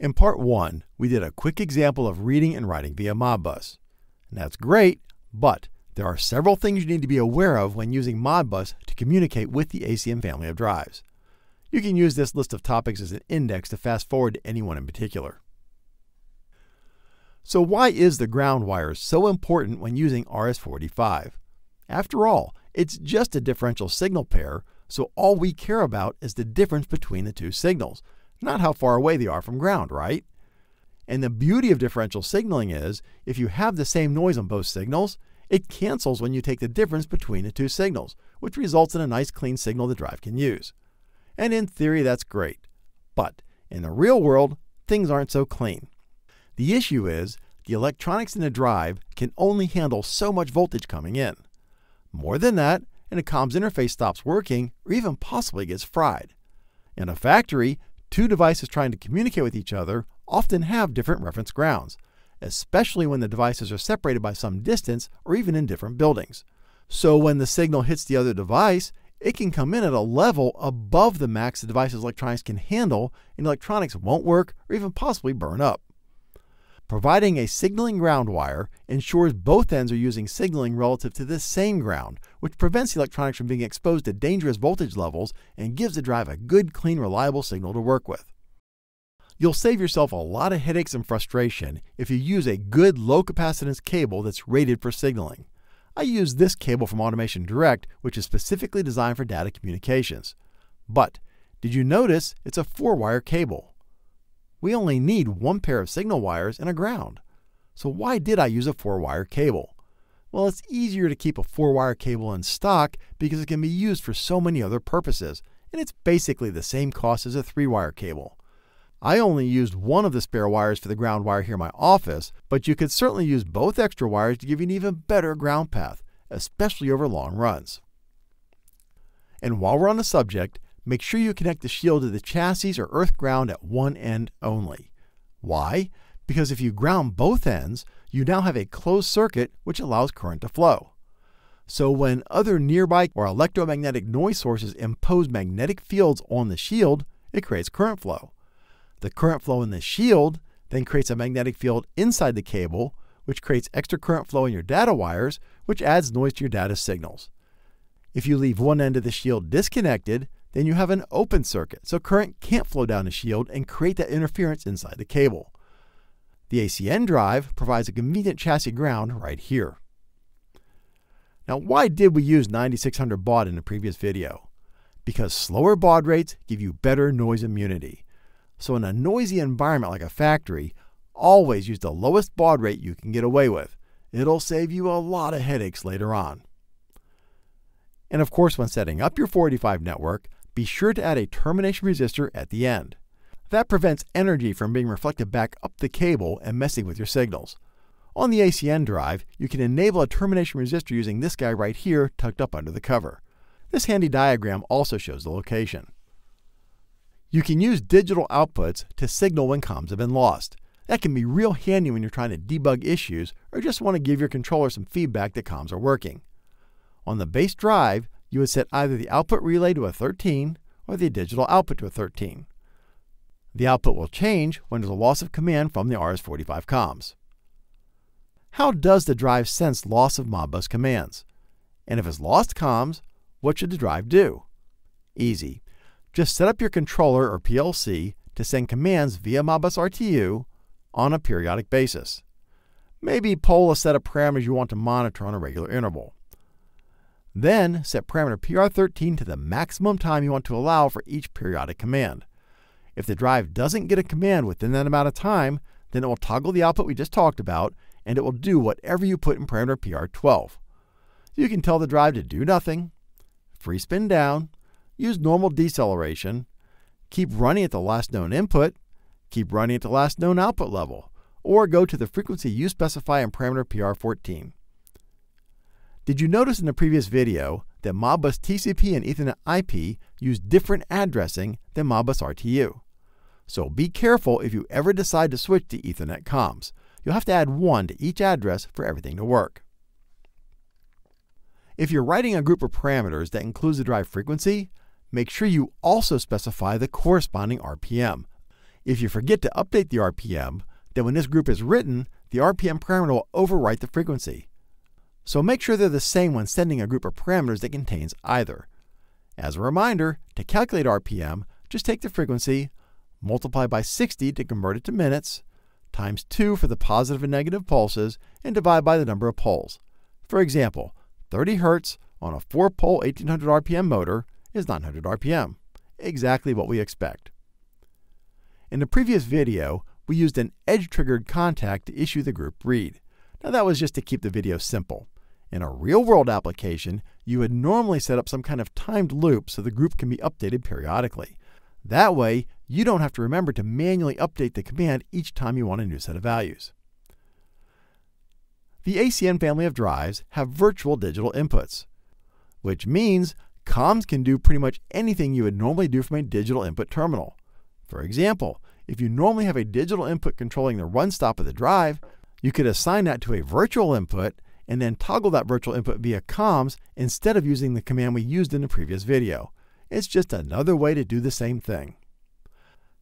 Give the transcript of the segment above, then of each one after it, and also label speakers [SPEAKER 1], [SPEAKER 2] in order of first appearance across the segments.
[SPEAKER 1] In part 1, we did a quick example of reading and writing via Modbus. And that's great, but there are several things you need to be aware of when using Modbus to communicate with the ACN family of drives. You can use this list of topics as an index to fast forward to anyone in particular. So why is the ground wire so important when using RS-485? After all, it's just a differential signal pair, so all we care about is the difference between the two signals, not how far away they are from ground, right? And the beauty of differential signaling is, if you have the same noise on both signals, it cancels when you take the difference between the two signals, which results in a nice clean signal the drive can use. And in theory, that's great. But in the real world, things aren't so clean. The issue is, the electronics in the drive can only handle so much voltage coming in. More than that, and a comms interface stops working or even possibly gets fried. In a factory, two devices trying to communicate with each other often have different reference grounds, especially when the devices are separated by some distance or even in different buildings. So when the signal hits the other device, it can come in at a level above the max the device's electronics can handle, and electronics won't work or even possibly burn up. Providing a signaling ground wire ensures both ends are using signaling relative to the same ground, which prevents electronics from being exposed to dangerous voltage levels and gives the drive a good, clean, reliable signal to work with. You'll save yourself a lot of headaches and frustration if you use a good low capacitance cable that's rated for signaling. I use this cable from AutomationDirect, which is specifically designed for data communications. But did you notice it's a four wire cable? We only need one pair of signal wires and a ground. So why did I use a four-wire cable? Well, it's easier to keep a four-wire cable in stock because it can be used for so many other purposes, and it's basically the same cost as a three-wire cable. I only used one of the spare wires for the ground wire here in my office, but you could certainly use both extra wires to give you an even better ground path, especially over long runs. And while we're on the subject, make sure you connect the shield to the chassis or earth ground at one end only. Why? Because if you ground both ends, you now have a closed circuit which allows current to flow. So when other nearby or electromagnetic noise sources impose magnetic fields on the shield, it creates current flow. The current flow in the shield then creates a magnetic field inside the cable, which creates extra current flow in your data wires, which adds noise to your data signals. If you leave one end of the shield disconnected, then you have an open circuit, so current can't flow down the shield and create that interference inside the cable. The ACN drive provides a convenient chassis ground right here. Now, why did we use 9600 baud in the previous video? Because slower baud rates give you better noise immunity. So in a noisy environment like a factory, always use the lowest baud rate you can get away with. It'll save you a lot of headaches later on. And of course, when setting up your 485 network, be sure to add a termination resistor at the end. That prevents energy from being reflected back up the cable and messing with your signals. On the ACN drive, you can enable a termination resistor using this guy right here tucked up under the cover. This handy diagram also shows the location. You can use digital outputs to signal when comms have been lost. That can be real handy when you're trying to debug issues or just want to give your controller some feedback that comms are working. On the base drive, you would set either the output relay to a 13 or the digital output to a 13. The output will change when there's a loss of command from the RS-45 comms. How does the drive sense loss of Modbus commands? And if it's lost comms, what should the drive do? Easy. Just set up your controller or PLC to send commands via Modbus RTU on a periodic basis. Maybe poll a set of parameters you want to monitor on a regular interval. Then set parameter PR13 to the maximum time you want to allow for each periodic command. If the drive doesn't get a command within that amount of time, then it will toggle the output we just talked about, and it will do whatever you put in parameter PR12. You can tell the drive to do nothing, free spin down, use normal deceleration, keep running at the last known input, keep running at the last known output level, or go to the frequency you specify in parameter PR14. Did you notice in the previous video that Modbus TCP and Ethernet IP use different addressing than Modbus RTU? So be careful if you ever decide to switch to Ethernet comms. You'll have to add one to each address for everything to work. If you're writing a group of parameters that includes the drive frequency, make sure you also specify the corresponding RPM. If you forget to update the RPM, then when this group is written, the RPM parameter will overwrite the frequency. So make sure they're the same when sending a group of parameters that contains either. As a reminder, to calculate RPM, just take the frequency, multiply by 60 to convert it to minutes, times 2 for the positive and negative pulses, and divide by the number of poles. For example, 30 Hz on a 4-pole 1800 RPM motor is 900 RPM, exactly what we expect. In the previous video, we used an edge-triggered contact to issue the group read. Now that was just to keep the video simple. In a real-world application, you would normally set up some kind of timed loop so the group can be updated periodically. That way, you don't have to remember to manually update the command each time you want a new set of values. The ACN family of drives have virtual digital inputs, which means comms can do pretty much anything you would normally do from a digital input terminal. For example, if you normally have a digital input controlling the run stop of the drive, you could assign that to a virtual input and then toggle that virtual input via comms instead of using the command we used in the previous video. It's just another way to do the same thing.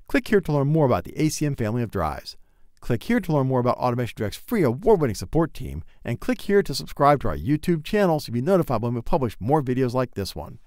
[SPEAKER 1] Click here to learn more about the ACN family of drives. Click here to learn more about AutomationDirect's free award-winning support team, and click here to subscribe to our YouTube channel so you'll be notified when we publish more videos like this one.